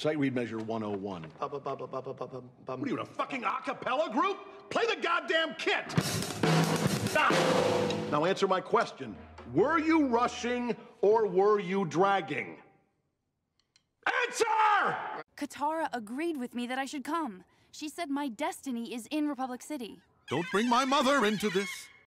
Sight read measure 101. Bum, bum, bum, bum, bum, bum. What are you in a fucking a cappella group? Play the goddamn kit! Stop! Now answer my question. Were you rushing or were you dragging? Answer! Katara agreed with me that I should come. She said my destiny is in Republic City. Don't bring my mother into this.